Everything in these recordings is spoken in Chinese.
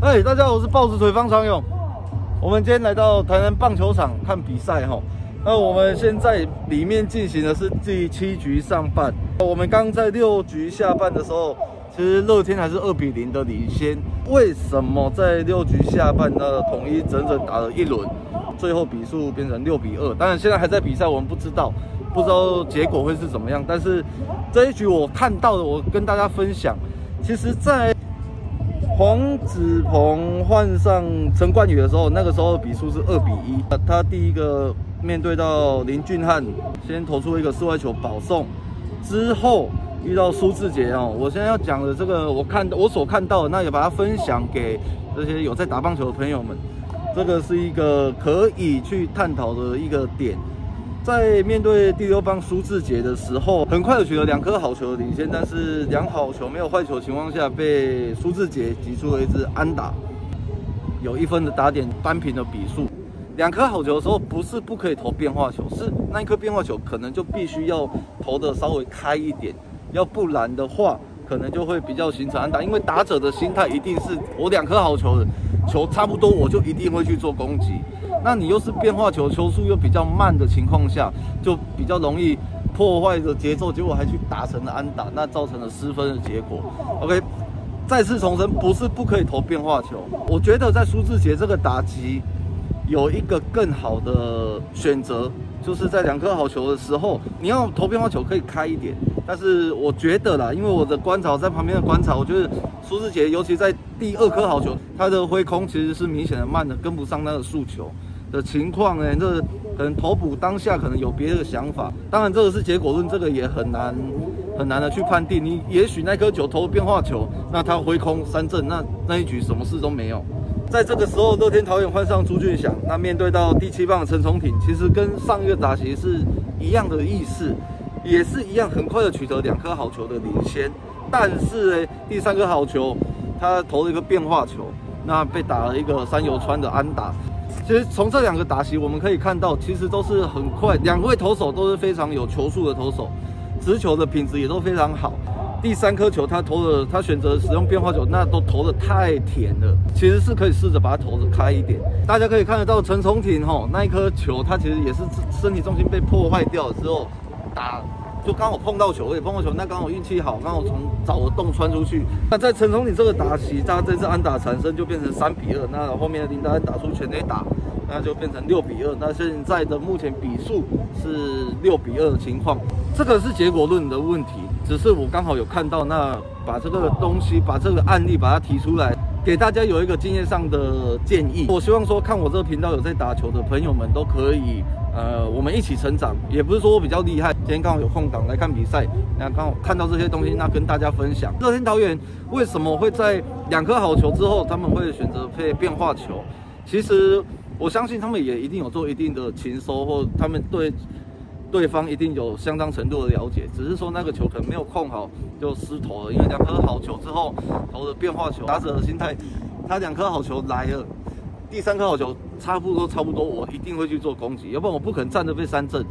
哎，大家好，我是豹子腿方长勇。我们今天来到台南棒球场看比赛哈。那我们现在里面进行的是第七局上半。我们刚在六局下半的时候，其实乐天还是二比零的领先。为什么在六局下半呢？统一整整打了一轮，最后比数变成六比二。当然现在还在比赛，我们不知道，不知道结果会是怎么样。但是这一局我看到的，我跟大家分享。其实，在黄子鹏换上陈冠宇的时候，那个时候比数是二比一。他第一个面对到林俊汉，先投出一个四外球保送，之后遇到苏志杰哦。我现在要讲的这个，我看我所看到的，那也把它分享给这些有在打棒球的朋友们。这个是一个可以去探讨的一个点。在面对第六棒苏志杰的时候，很快的取得两颗好球的领先，但是两好球没有坏球的情况下，被苏志杰击出了一支安打，有一分的打点扳平了比数。两颗好球的时候，不是不可以投变化球，是那一颗变化球可能就必须要投的稍微开一点，要不然的话，可能就会比较形成安打，因为打者的心态一定是我两颗好球的球差不多，我就一定会去做攻击。那你又是变化球，球速又比较慢的情况下，就比较容易破坏的节奏，结果还去打成了安打，那造成了失分的结果。OK，再次重申，不是不可以投变化球。我觉得在苏志杰这个打击有一个更好的选择，就是在两颗好球的时候，你要投变化球可以开一点。但是我觉得啦，因为我的观察在旁边的观察，我觉得苏志杰尤其在第二颗好球，他的挥空其实是明显的慢的，跟不上他的速球。的情况呢？这可能投捕当下可能有别的想法，当然这个是结果论，这个也很难很难的去判定。你也许那颗球投变化球，那他挥空三振，那那一局什么事都没有。在这个时候，乐天桃园换上朱俊祥，那面对到第七棒陈崇挺，其实跟上一个打席是一样的意思，也是一样很快的取得两颗好球的领先。但是呢，第三颗好球他投了一个变化球，那被打了一个三游川的安打。其实从这两个打席，我们可以看到，其实都是很快，两位投手都是非常有球速的投手，直球的品质也都非常好。第三颗球他投的，他选择使用变化球，那都投的太甜了。其实是可以试着把它投的开一点。大家可以看得到陈崇廷吼那一颗球，他其实也是身体重心被破坏掉之后打。就刚好碰到球，也碰到球，那刚好运气好，刚好从找个洞穿出去。那在陈松，你这个打席，他这次安打产生就变成三比二。那后面的林丹打出全垒打，那就变成六比二。那现在的目前比数是六比二的情况，这个是结果论的问题。只是我刚好有看到，那把这个东西，把这个案例把它提出来，给大家有一个经验上的建议。我希望说，看我这个频道有在打球的朋友们都可以。呃，我们一起成长，也不是说我比较厉害。今天刚好有空档来看比赛，那刚好看到这些东西，那跟大家分享。乐天桃园为什么会在两颗好球之后，他们会选择配变化球？其实我相信他们也一定有做一定的勤收，或他们对对方一定有相当程度的了解，只是说那个球可能没有控好就失投了。因为两颗好球之后投的变化球，打者的心态，他两颗好球来了。第三颗好球差不多差不多，我一定会去做攻击，要不然我不可能站着被三振。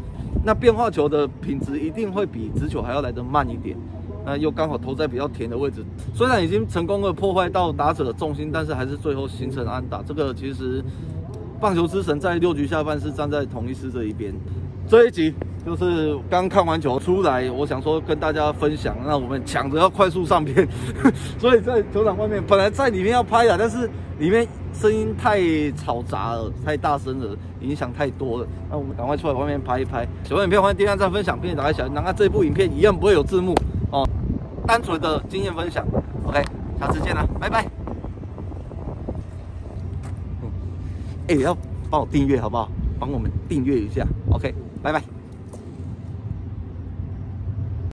那变化球的品质一定会比直球还要来得慢一点，那又刚好投在比较甜的位置，虽然已经成功的破坏到打者的重心，但是还是最后形成安打。这个其实棒球之神在六局下半是站在同一师这一边。这一集就是刚看完球出来，我想说跟大家分享，那我们抢着要快速上片，所以在球场外面本来在里面要拍的，但是里面。声音太嘈杂了，太大声了，影响太多了。那我们赶快出来外面拍一拍。喜欢影片欢迎点赞、分享，并且打开小铃铛。那这部影片一样不会有字幕哦，单纯的经验分享。OK，下次见了，拜拜。哎，要帮我订阅好不好？帮我们订阅一下。OK，拜拜。